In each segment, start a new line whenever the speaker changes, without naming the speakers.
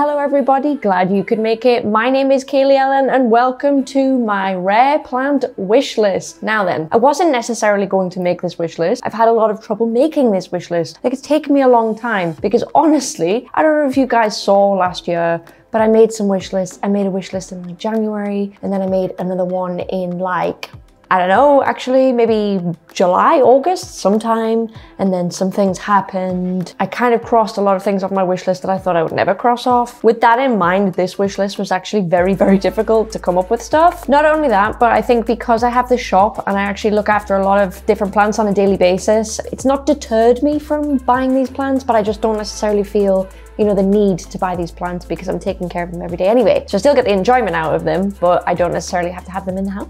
Hello everybody, glad you could make it. My name is Kaylee Ellen and welcome to my rare plant wish list. Now then, I wasn't necessarily going to make this wish list. I've had a lot of trouble making this wish list. Like it's taken me a long time because honestly, I don't know if you guys saw last year, but I made some wish lists. I made a wish list in like January and then I made another one in like I don't know, actually, maybe July, August, sometime. And then some things happened. I kind of crossed a lot of things off my wish list that I thought I would never cross off. With that in mind, this wish list was actually very, very difficult to come up with stuff. Not only that, but I think because I have this shop and I actually look after a lot of different plants on a daily basis, it's not deterred me from buying these plants, but I just don't necessarily feel you know, the need to buy these plants because I'm taking care of them every day anyway. So I still get the enjoyment out of them, but I don't necessarily have to have them in the house.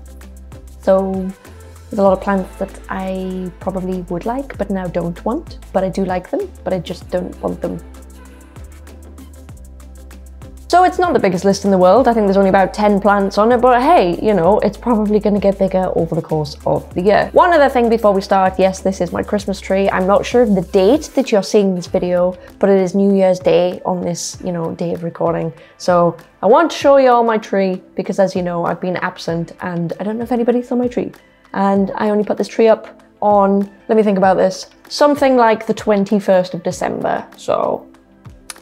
So there's a lot of plants that I probably would like, but now don't want. But I do like them, but I just don't want them. So it's not the biggest list in the world. I think there's only about 10 plants on it, but hey, you know, it's probably going to get bigger over the course of the year. One other thing before we start, yes, this is my Christmas tree. I'm not sure of the date that you're seeing this video, but it is New Year's Day on this, you know, day of recording. So I want to show you all my tree because as you know, I've been absent and I don't know if anybody saw my tree. And I only put this tree up on, let me think about this, something like the 21st of December. So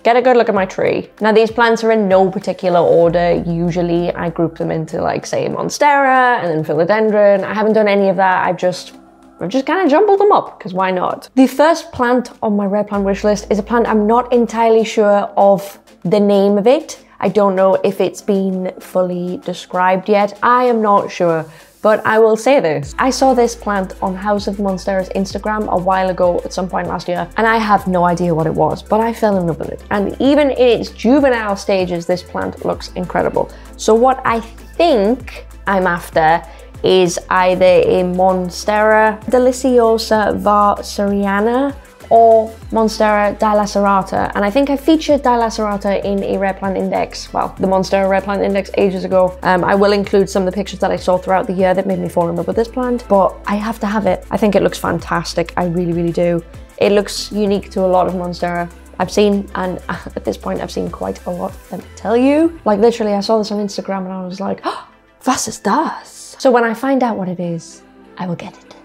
get a good look at my tree. Now these plants are in no particular order. Usually I group them into like say Monstera and then Philodendron. I haven't done any of that. I've just I've just kind of jumbled them up, because why not? The first plant on my rare plant wish list is a plant I'm not entirely sure of the name of it. I don't know if it's been fully described yet. I am not sure. But I will say this, I saw this plant on House of Monstera's Instagram a while ago at some point last year, and I have no idea what it was, but I fell in love with it. And even in its juvenile stages, this plant looks incredible. So what I think I'm after is either a Monstera deliciosa var. sierrana or Monstera dilacerata. And I think I featured dilacerata in a rare plant index, well, the Monstera rare plant index ages ago. Um, I will include some of the pictures that I saw throughout the year that made me fall in love with this plant, but I have to have it. I think it looks fantastic. I really, really do. It looks unique to a lot of Monstera. I've seen, and at this point, I've seen quite a lot, let me tell you. Like literally, I saw this on Instagram and I was like, oh, was ist? So when I find out what it is, I will get it.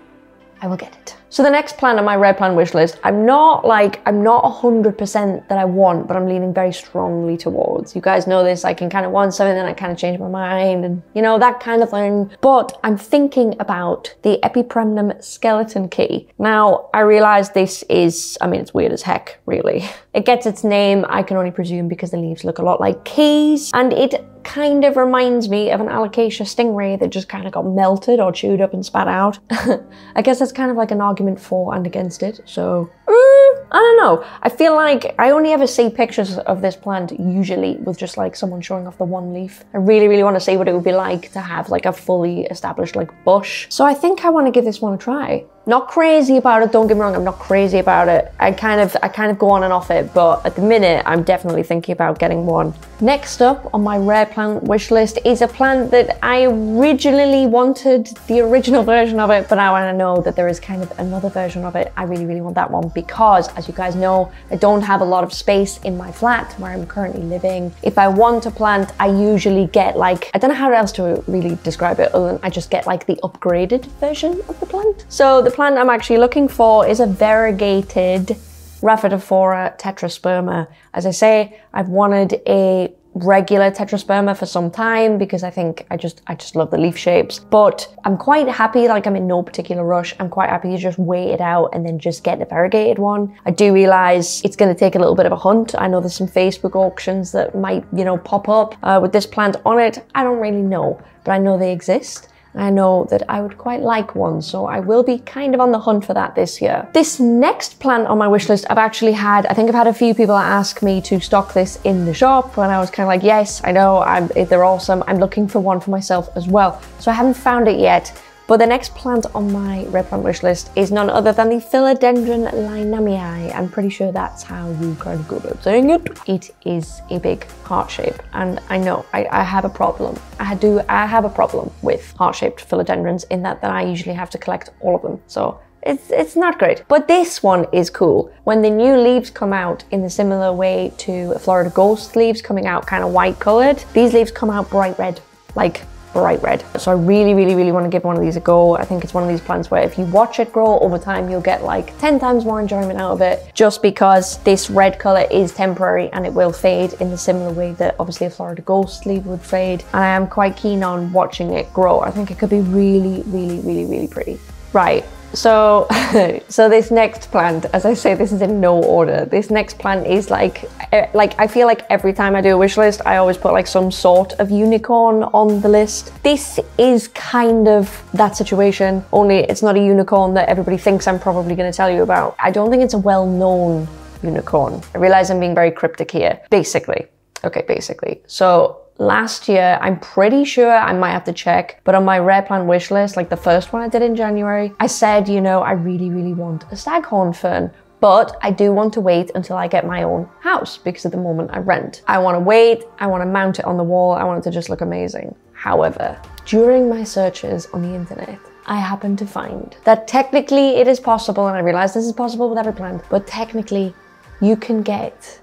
I will get it. So the next plan on my red plan wish list, I'm not like, I'm not 100% that I want, but I'm leaning very strongly towards. You guys know this, I can kind of want something, then I kind of change my mind and, you know, that kind of thing. But I'm thinking about the Epipremnum skeleton key. Now, I realize this is, I mean, it's weird as heck, really. It gets its name, I can only presume, because the leaves look a lot like keys, and it kind of reminds me of an alocasia stingray that just kind of got melted or chewed up and spat out. I guess that's kind of like an argument for and against it, so mm, I don't know. I feel like I only ever see pictures of this plant usually with just like someone showing off the one leaf. I really, really want to see what it would be like to have like a fully established like bush. So I think I want to give this one a try. Not crazy about it, don't get me wrong, I'm not crazy about it. I kind of I kind of go on and off it, but at the minute I'm definitely thinking about getting one. Next up on my rare plant wish list is a plant that I originally wanted the original version of it, but now I know that there is kind of another version of it. I really, really want that one because as you guys know, I don't have a lot of space in my flat where I'm currently living. If I want a plant, I usually get like, I don't know how else to really describe it other than I just get like the upgraded version of the plant. So the plant I'm actually looking for is a variegated Rhaphidophora tetrasperma. As I say, I've wanted a regular tetrasperma for some time because I think I just I just love the leaf shapes. But I'm quite happy, like I'm in no particular rush. I'm quite happy to just wait it out and then just get a variegated one. I do realize it's going to take a little bit of a hunt. I know there's some Facebook auctions that might, you know, pop up uh, with this plant on it. I don't really know, but I know they exist. I know that I would quite like one, so I will be kind of on the hunt for that this year. This next plant on my wish list, I've actually had, I think I've had a few people ask me to stock this in the shop, and I was kind of like, yes, I know, I'm, they're awesome. I'm looking for one for myself as well. So I haven't found it yet, but the next plant on my red plant wish list is none other than the Philodendron lynamii. I'm pretty sure that's how you kind of go about saying it. It is a big heart shape, and I know I, I have a problem. I do I have a problem with heart-shaped philodendrons in that that I usually have to collect all of them. So it's it's not great. But this one is cool. When the new leaves come out in a similar way to Florida Ghost leaves coming out kind of white colored, these leaves come out bright red, like bright red. So I really, really, really want to give one of these a go. I think it's one of these plants where if you watch it grow over time, you'll get like 10 times more enjoyment out of it just because this red color is temporary and it will fade in the similar way that obviously a Florida Ghost leaf would fade. And I am quite keen on watching it grow. I think it could be really, really, really, really pretty. Right, so, so this next plant, as I say, this is in no order. This next plant is like, like I feel like every time I do a wish list, I always put like some sort of unicorn on the list. This is kind of that situation, only it's not a unicorn that everybody thinks I'm probably going to tell you about. I don't think it's a well-known unicorn. I realize I'm being very cryptic here. Basically, okay, basically. So last year, I'm pretty sure I might have to check, but on my rare plant wish list, like the first one I did in January, I said, you know, I really, really want a staghorn fern. But I do want to wait until I get my own house because at the moment I rent. I want to wait, I want to mount it on the wall, I want it to just look amazing. However, during my searches on the internet, I happen to find that technically it is possible, and I realize this is possible with every plant, but technically you can get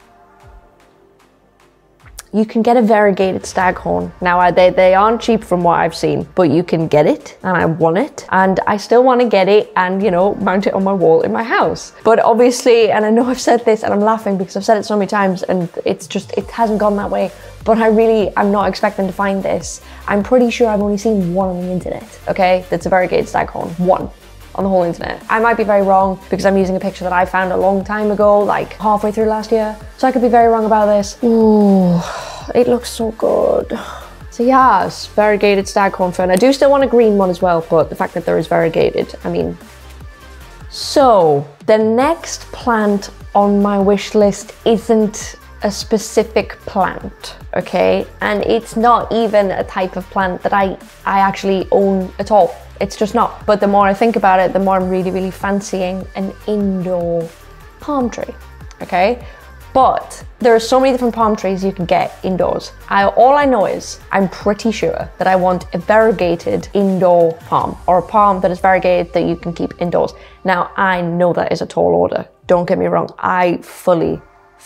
you can get a variegated staghorn. Now, they, they aren't cheap from what I've seen, but you can get it and I want it and I still want to get it and, you know, mount it on my wall in my house. But obviously, and I know I've said this and I'm laughing because I've said it so many times and it's just, it hasn't gone that way. But I really, I'm not expecting to find this. I'm pretty sure I've only seen one on the internet, okay? That's a variegated staghorn, one on the whole internet. I might be very wrong because I'm using a picture that I found a long time ago, like halfway through last year. So I could be very wrong about this. Ooh, it looks so good. So yes, variegated staghorn fern. I do still want a green one as well, but the fact that there is variegated, I mean. So the next plant on my wish list isn't a specific plant, okay? And it's not even a type of plant that I, I actually own at all. It's just not. But the more I think about it, the more I'm really, really fancying an indoor palm tree, okay? But there are so many different palm trees you can get indoors. I, all I know is I'm pretty sure that I want a variegated indoor palm or a palm that is variegated that you can keep indoors. Now, I know that is a tall order. Don't get me wrong. I fully,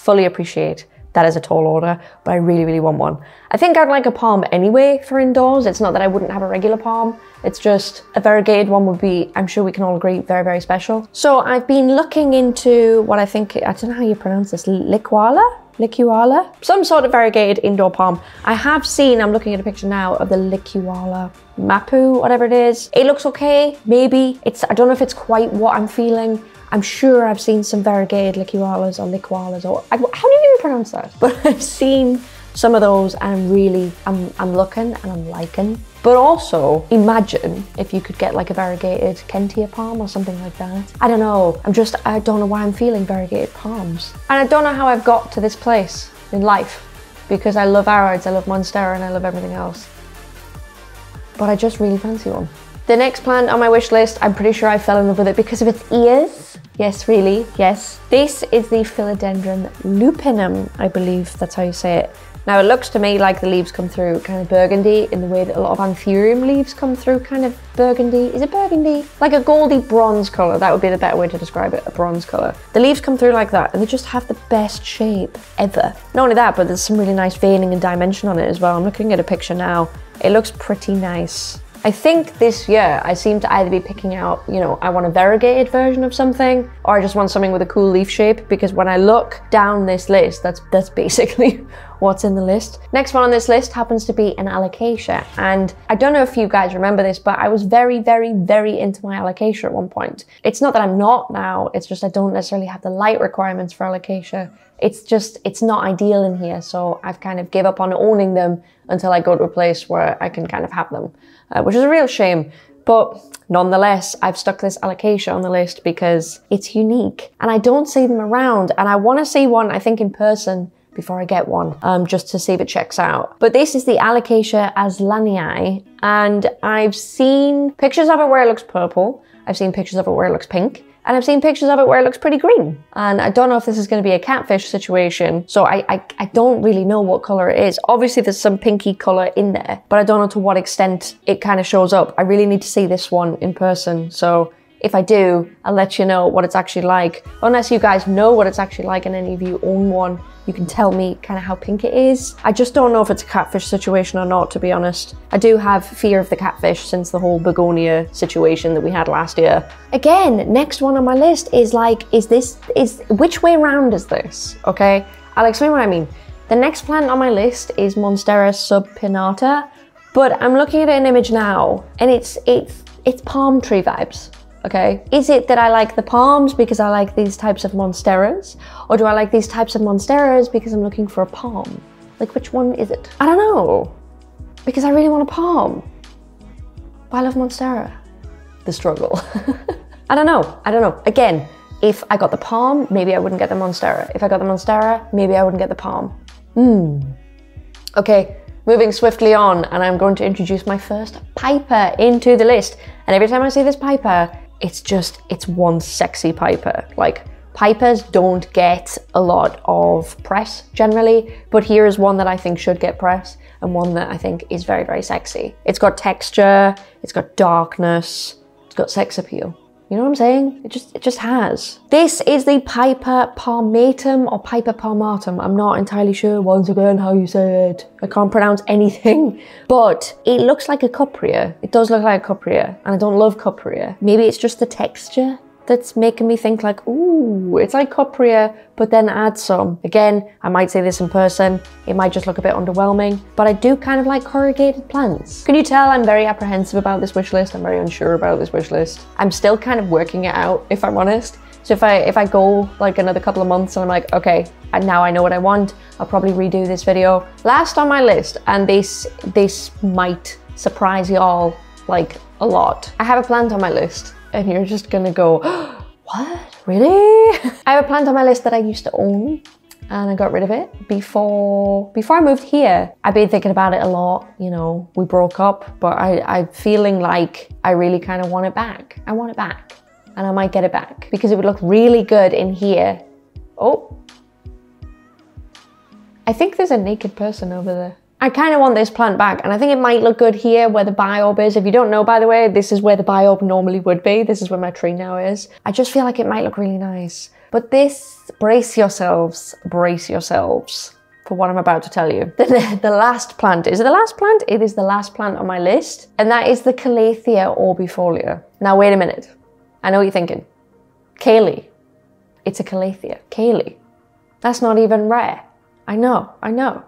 fully appreciate that is a tall order, but I really, really want one. I think I'd like a palm anyway for indoors. It's not that I wouldn't have a regular palm. It's just a variegated one would be, I'm sure we can all agree, very, very special. So I've been looking into what I think, I don't know how you pronounce this, liquala? Licuala? Some sort of variegated indoor palm. I have seen, I'm looking at a picture now of the Licuala Mapu, whatever it is. It looks okay, maybe. It's I don't know if it's quite what I'm feeling. I'm sure I've seen some variegated liqualas or liqualas or how do you even pronounce that? But I've seen some of those and I'm really, I'm, I'm looking and I'm liking. But also, imagine if you could get like a variegated Kentia palm or something like that. I don't know. I'm just, I don't know why I'm feeling variegated palms. And I don't know how I've got to this place in life because I love Aroids, I love Monstera, and I love everything else. But I just really fancy one. The next plant on my wish list, I'm pretty sure I fell in love with it because of its ears. Yes, really, yes. This is the Philodendron lupinum, I believe that's how you say it. Now it looks to me like the leaves come through kind of burgundy in the way that a lot of anthurium leaves come through kind of burgundy. Is it burgundy? Like a goldy bronze colour, that would be the better way to describe it, a bronze colour. The leaves come through like that and they just have the best shape ever. Not only that, but there's some really nice veining and dimension on it as well. I'm looking at a picture now. It looks pretty nice. I think this year I seem to either be picking out, you know, I want a variegated version of something, or I just want something with a cool leaf shape, because when I look down this list, that's that's basically what's in the list. Next one on this list happens to be an alocasia, and I don't know if you guys remember this, but I was very, very, very into my alocasia at one point. It's not that I'm not now, it's just I don't necessarily have the light requirements for alocasia. It's just, it's not ideal in here, so I've kind of give up on owning them until I go to a place where I can kind of have them uh, which is a real shame. But nonetheless, I've stuck this alocasia on the list because it's unique and I don't see them around. And I want to see one, I think, in person before I get one, um, just to see if it checks out. But this is the Alocasia azlanii, and I've seen pictures of it where it looks purple. I've seen pictures of it where it looks pink. And I've seen pictures of it where it looks pretty green. And I don't know if this is going to be a catfish situation. So I, I, I don't really know what color it is. Obviously there's some pinky color in there, but I don't know to what extent it kind of shows up. I really need to see this one in person. So If I do, I'll let you know what it's actually like. Unless you guys know what it's actually like and any of you own one, you can tell me kind of how pink it is. I just don't know if it's a catfish situation or not, to be honest. I do have fear of the catfish since the whole begonia situation that we had last year. Again, next one on my list is like, is this, is, which way round is this? Okay, I'll explain what I mean. The next plant on my list is Monstera subpinnata, but I'm looking at an image now and it's, it's, it's palm tree vibes okay? Is it that I like the palms because I like these types of monsteras? Or do I like these types of monsteras because I'm looking for a palm? Like which one is it? I don't know. Because I really want a palm. But I love monstera. The struggle. I don't know. I don't know. Again, if I got the palm, maybe I wouldn't get the monstera. If I got the monstera, maybe I wouldn't get the palm. Hmm. Okay, moving swiftly on, and I'm going to introduce my first Piper into the list. And every time I see this Piper, it's just, it's one sexy Piper. Like, Pipers don't get a lot of press generally, but here is one that I think should get press and one that I think is very, very sexy. It's got texture, it's got darkness, it's got sex appeal. You know what I'm saying? It just it just has. This is the Piper palmatum or Piper palmatum. I'm not entirely sure once again how you say it. I can't pronounce anything. But it looks like a cuprea. It does look like a cuprea. And I don't love cuprea. Maybe it's just the texture that's making me think like, ooh, it's like cuprea, but then add some. Again, I might say this in person, it might just look a bit underwhelming, but I do kind of like corrugated plants. Can you tell I'm very apprehensive about this wish list? I'm very unsure about this wish list. I'm still kind of working it out, if I'm honest. So if I if I go like another couple of months and I'm like, okay, and now I know what I want, I'll probably redo this video. Last on my list, and this this might surprise y'all like a lot. I have a plant on my list and you're just gonna go, what, really? I have a plant on my list that I used to own and I got rid of it before before I moved here. I've been thinking about it a lot, you know, we broke up, but I, I'm feeling like I really kind of want it back. I want it back and I might get it back because it would look really good in here. Oh, I think there's a naked person over there. I kind of want this plant back and I think it might look good here where the biorb is. If you don't know, by the way, this is where the biorb normally would be. This is where my tree now is. I just feel like it might look really nice. But this, brace yourselves, brace yourselves for what I'm about to tell you. The, the last plant, is it the last plant? It is the last plant on my list and that is the Calathea orbifolia. Now wait a minute. I know what you're thinking. Kaylee. It's a Calathea. Kaylee. That's not even rare. I know, I know,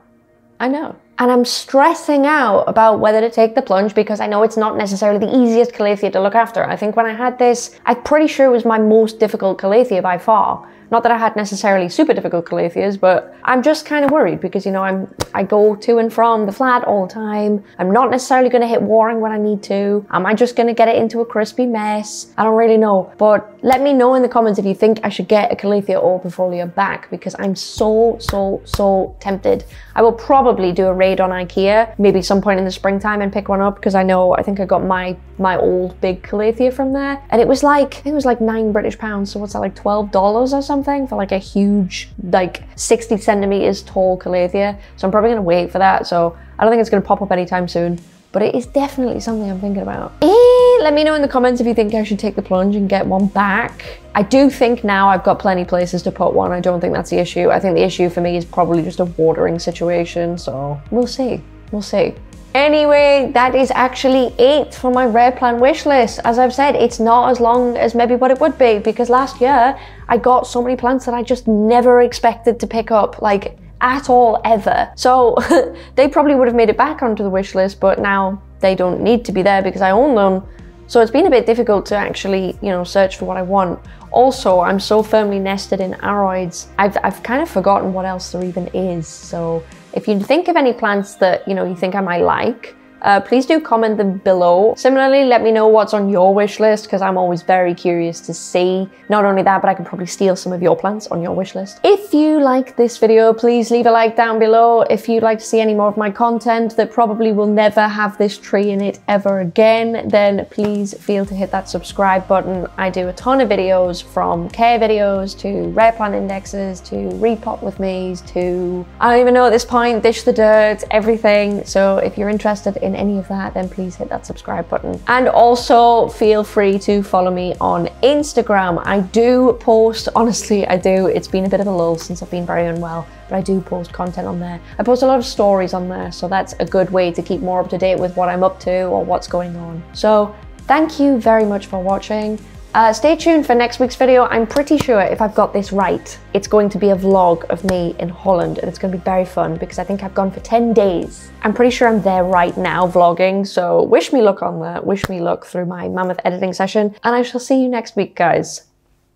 I know. And I'm stressing out about whether to take the plunge because I know it's not necessarily the easiest calathea to look after. I think when I had this, I'm pretty sure it was my most difficult calathea by far. Not that I had necessarily super difficult calatheas, but I'm just kind of worried because, you know, I'm I go to and from the flat all the time. I'm not necessarily going to hit warring when I need to. Am I just going to get it into a crispy mess? I don't really know. But let me know in the comments if you think I should get a Calathea orbifolia back because I'm so, so, so tempted. I will probably do a raid on Ikea, maybe some point in the springtime and pick one up because I know, I think I got my my old big Calathea from there. And it was like, it was like nine British pounds. So what's that, like $12 or something? Something for like a huge, like 60 centimeters tall Calathea. So I'm probably gonna wait for that. So I don't think it's gonna pop up anytime soon, but it is definitely something I'm thinking about. Eh, let me know in the comments if you think I should take the plunge and get one back. I do think now I've got plenty places to put one. I don't think that's the issue. I think the issue for me is probably just a watering situation. So we'll see, we'll see. Anyway, that is actually it for my rare plant wish list. As I've said, it's not as long as maybe what it would be because last year I got so many plants that I just never expected to pick up, like at all ever. So they probably would have made it back onto the wish list, but now they don't need to be there because I own them. So it's been a bit difficult to actually, you know, search for what I want. Also, I'm so firmly nested in aroids, I've, I've kind of forgotten what else there even is. So if you think of any plants that you know you think I might like, uh, please do comment them below. Similarly, let me know what's on your wish list because I'm always very curious to see. Not only that, but I can probably steal some of your plants on your wish list. If you like this video, please leave a like down below. If you'd like to see any more of my content that probably will never have this tree in it ever again, then please feel to hit that subscribe button. I do a ton of videos from care videos to rare plant indexes to repot with me to, I don't even know at this point, dish the dirt, everything. So if you're interested in any of that, then please hit that subscribe button. And also feel free to follow me on Instagram. I do post, honestly, I do. It's been a bit of a lull since I've been very unwell, but I do post content on there. I post a lot of stories on there, so that's a good way to keep more up to date with what I'm up to or what's going on. So thank you very much for watching. Uh, stay tuned for next week's video. I'm pretty sure if I've got this right, it's going to be a vlog of me in Holland and it's going to be very fun because I think I've gone for 10 days. I'm pretty sure I'm there right now vlogging, so wish me luck on that. Wish me luck through my mammoth editing session and I shall see you next week, guys.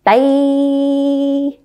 Bye!